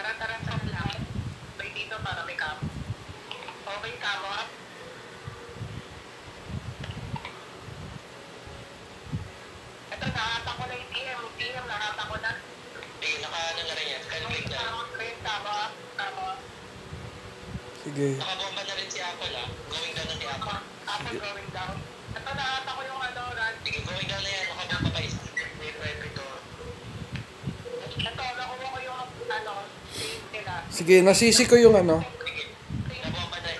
Tara, tara, sa lang. Bay dito para may kamo. Okay, kamo up. Ito, nakata ko na yung TM. TM, nakata ko na. Sige, naka ano na rin yan. Calculate na. kamo, up. Kamo up. Sige. Nakabomba na rin si Apple ah. Going down na si Apple. Apple going down. Ito, nakata ko yung ano, run. Sige, going down na yan. Nakabomba pa isa. Ito, nakuha ko yung ano, save nila. Sige, nasisi ko yung ano. Na. Nabomba na.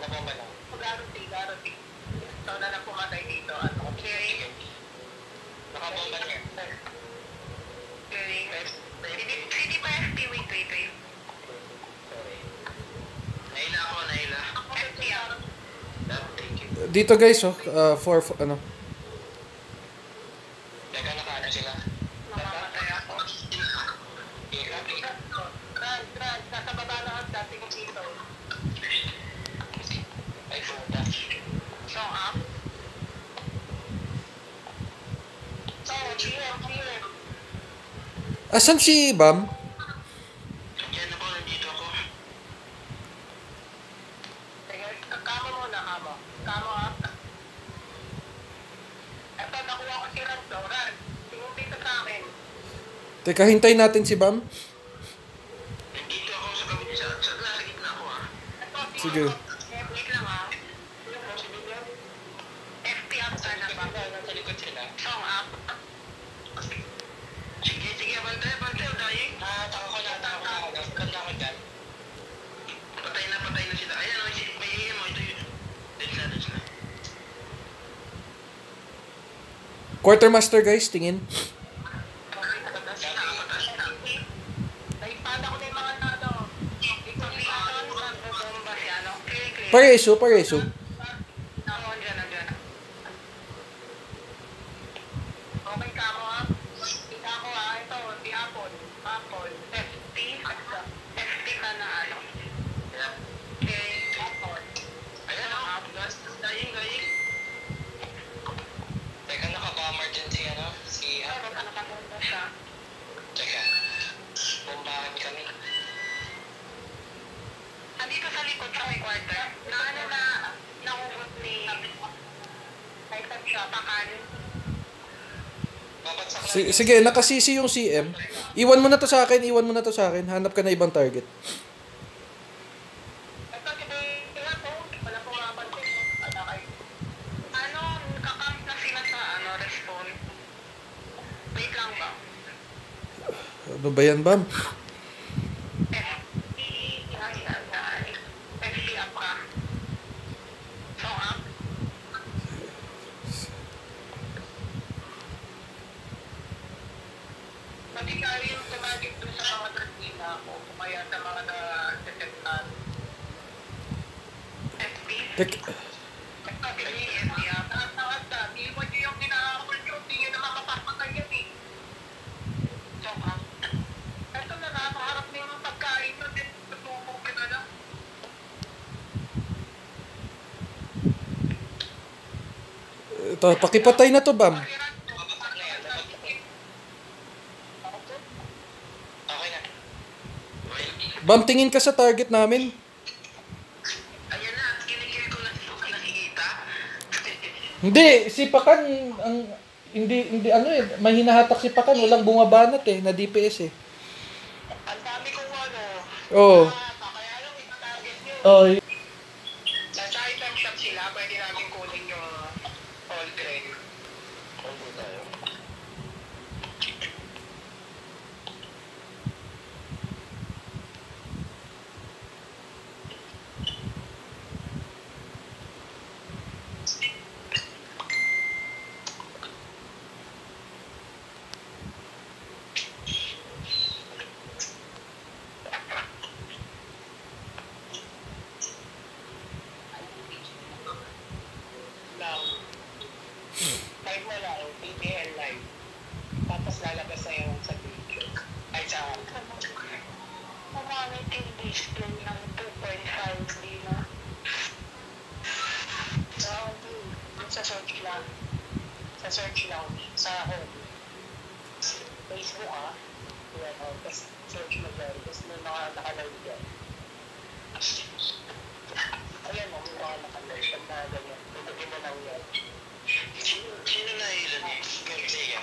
Nabomba na. Guarantee, guarantee. Ito na pumatay dito. Ano, clearing. Nakabomba na. Clearing. Hindi, pa FP, wait, wait, wait. Naila ako, naila. FP. Dito guys, oh. Uh, for, for ano. Teka, naka-ano sila. Namamatay ako. Sige, copy. Run, run. Nasa baba na ang dating dito. Ay, puta. So, up. So, GM, GM. Asan si Bam? Yan ako, nandito ako. Sige, kamo muna, kamo. Kamo up. Ito, nakuha ko si Ranto. Run. Tingin dito sa akin. Teka, hintayin natin si Bam. Nandito ako sa kabit sa sa nasa gitna ako ah. Ito, Sige. Ano? Clear, clear. Pareso, pareso. Ako, andyan, andyan. Okay ka mo ha? Kita ko ha, ito, si Apple. Apple. FT. FT ka na ano? Yeah. Okay, Apple. Ayan, oh. Last, dying, dying. Teka, naka-bomber dyan si, ano, si, Pero ah, baka nakapunta siya. teka. Bombahan kami. Andito sa likod sa may quarter. Na ano na, nahugot ni... Titan siya, pakanin. Babagsak na. Si- sige, nakasisi yung CM. Iwan mo na to sa akin, iwan mo na to sa akin. Hanap ka na ibang target. Ano kayo? Ano, kakamp na sila sa ano, respawn. Wait lang ba? Ano ba yan, Bam? FP, FP up ka. So up. Pati tayo yung tumagit dun sa mga tribuna ko, kaya sa mga na-detectan. FP? Tek- Ito, FP, FP up. At nakanda, di mo nyo yung ginahakol nyo, di nyo na mapapapatay yan eh. So up. Ito na nakaharap na yung pagkain nyo, din tutubog ka na lang. Ito, pakipatay na to, Bam. Babagsak na yan, babagsak na yan. Okay na. Bam, tingin ka sa target namin. Hindi, si Pakan, ang, hindi, hindi, ano eh, may hinahatak si Pakan, walang bumabanat eh, na DPS eh. Ang dami kong ano, Oo. nakaka- kaya lang itatarget nyo. Oh, Nasa item shop sila, pwede namin kunin yung all grade. Combo tayo. Now, live mo lang, PBL live. Tapos lalabas na yung sa video. Ay, sa... Pumangit yung display ng 2.5 di na. So, sa search lang. Sa search lang. Sa home. Facebook ah. yan. Oh, tapos search mo dyan. Tapos may mga nakalive dyan. Ayan mo, may mga nakalive. Pag na ganyan. Pagdating mo lang yan. Sino, sino na ilan eh? Garcia.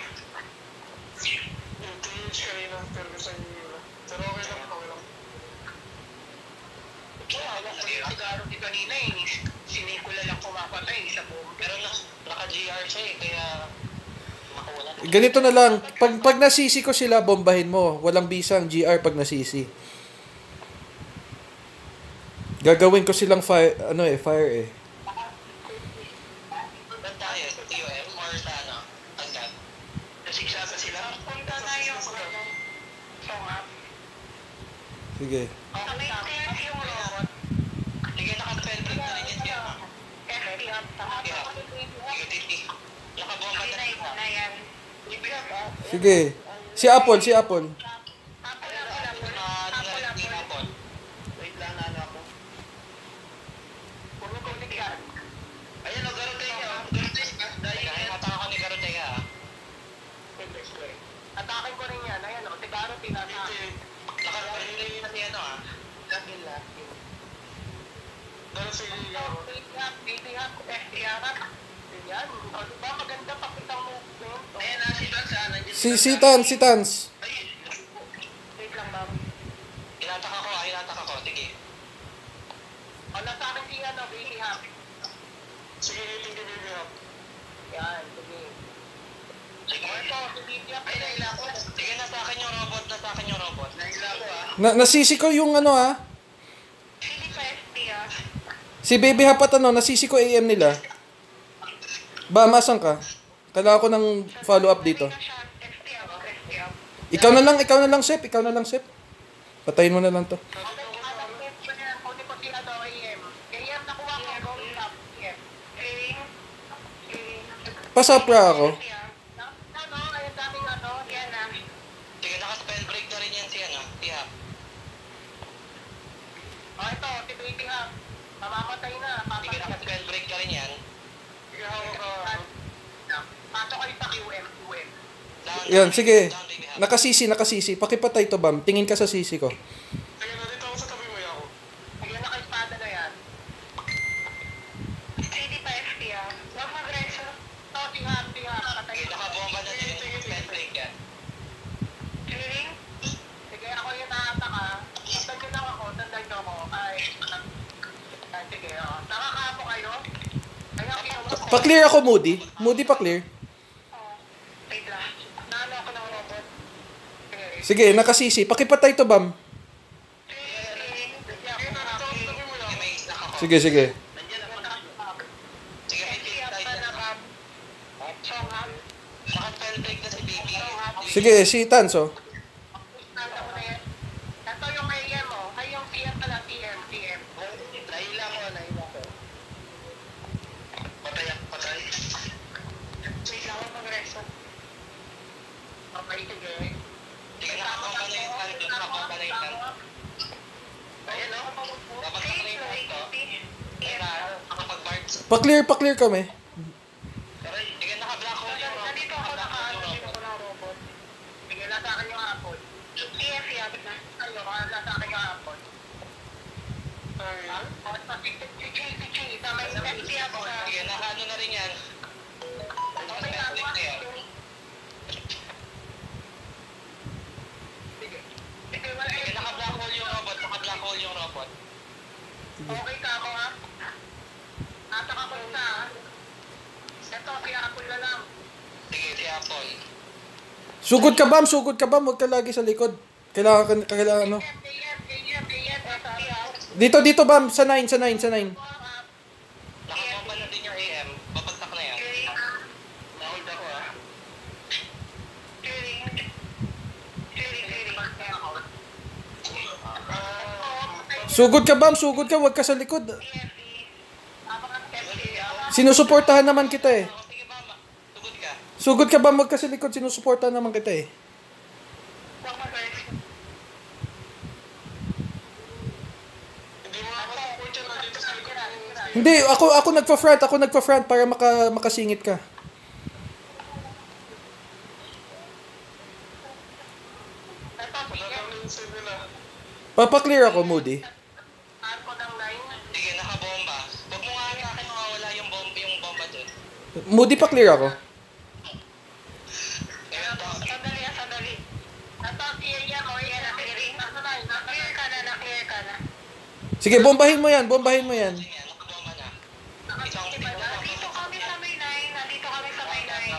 Yung page kanina, pero sa inyo. Pero okay lang, okay lang. Ko yung sigaro di kanina eh. naka-GR siya eh, kaya Ganito na lang, pag, pag nasisi ko sila, bombahin mo. Walang bisang GR pag nasisi. Gagawin ko silang fire, ano eh, fire eh. Ano? Agad? Nasiksasa sila? Punta na yung ano. Sige. Sige, break na rin yan kaya. FP up. Kaya, sige, titi. Nakabomba na rin na yan. Ibigay ba? Sige. Si Apple, si Apple. Si, si Tans, si Tans. Ay, Wait lang, ma'am. Hinatak ako, ah, hinatak ako. Sige. O, nasa akin si ano, Baby Hap. Sige, hiling ka Baby Hap. Yan, sige. Sige. Ito, si Baby Hap. Ay, naila ko. Sige, nasa akin yung robot. Nasa akin yung robot. Naila ko ah. Na, nasisi ko yung ano ah. Hindi pa FTR. Si Baby Hapat ano, nasisi ko AM nila. Ba, masan ka? Kailangan ko ng follow up dito. FTR, FTR. Ikaw na lang, ikaw na lang, Sep. Ikaw na lang, Sep. Patayin mo na lang to. Ko ko ko. Pasapra ako. Mamamatay na. Sige, naka-spell break na rin yan. Sige, hawak ka. Pasok kayo sa QM, QM. Yan, sige. Nakasisi, nakasisi. Pakipatay to, Bam. Tingin ka sa sisi ko. Sige, nandito ako sa tabi mo ako. Sige, naka-espada na yan. Hindi pa FP ah. Huwag mag-reso. Ito, si Hap, si Hap. Patay Sige, nakabomba na din yung break yan. Clearing? Sige, ako yung nakataka. Nyo lang ako, tandaan nyo ako. Ay, ay sige, oh. Nakakapo kayo? Ayun, kinuha ko. Pa-clear ako, Moody. Moody, pa-clear. Oh, Wait lang. Naano ako ng robot. Sige. Nakasisi. Pakipatay to, Bam. Sige. Sige. Sige, sige. Nandiyan ako na. Sige, may Sige, tip tayo na dyan. Bob. Song Hap. Naka-spell break na si baby. Sige, si Tans, oh. Nasa ko na yan. Ito yung AM mo. Ay, yung TM pala, TM, TM. Nahila ko, nahila ko. Patay ako, patay. Wait lang ako mag-reso. Okay, sige. Sige, nakabomba na yung tank. Nakabomba na yung tank. Ayan o. Dapat na na yung tank to. Ayan na, nakapag-bards. Pa-clear, pa-clear kami. Aray, sige, naka-black hole yung robot. Nandito ako naka-ano, yung robot. ko ng robot. Sige, nasa akin yung apple. TF yan. Ano, nasa akin yung apple. Ah, si Chi, si Chi, na may FT ako. Sige, naka-ano na rin yan. Okay ka ako ha? Atak ako isa ha? Ito, kaya apple na lang. Sige, si Apple. Sugod ka, Bam. Sugod ka, Bam. Huwag ka lagi sa likod. Kailangan, ka- kailangan, ano. Ha? Dito, dito, Bam. Sa 9, sa 9, sa 9. Nakabomba na din yung AM. Babagsak na yan. Nahold ako ah. Sugod ka, Bam. Sugod ka. Huwag ka sa likod. Sinusuportahan naman kita eh. Sugod ka, Bam. Huwag ka sa likod. Sinusuportahan naman kita eh. Hindi ako ako. Hindi, ako nagpa-front para maka, makasingit ka. Papaklear ako, Moody. Na-clear ka na. Sige, bombahin mo yan, bombahin mo yan. Dito kami sa may line, nandito kami sa may line.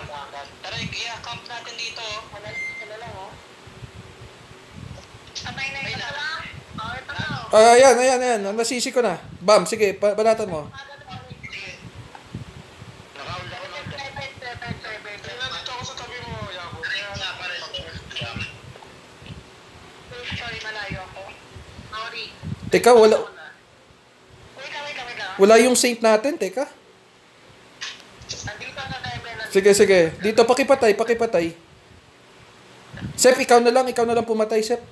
Tara, i-camp natin dito. wala lang, oh. Sa may line na lang. Oh, ito na. Ah, ayan, ayan, ayan. Nasisi ko na. Bam, sige, pa- banatan mo. Sige. Nakaul ako ng Nandito ako sa tabi mo, Yabo. Kaya pare. Sorry, malayo ako. Sorry. Teka, wala, wala yung saint natin, teka. Sige, sige. Dito, pakipatay, pakipatay. Sep, ikaw na lang, ikaw na lang pumatay, Sep.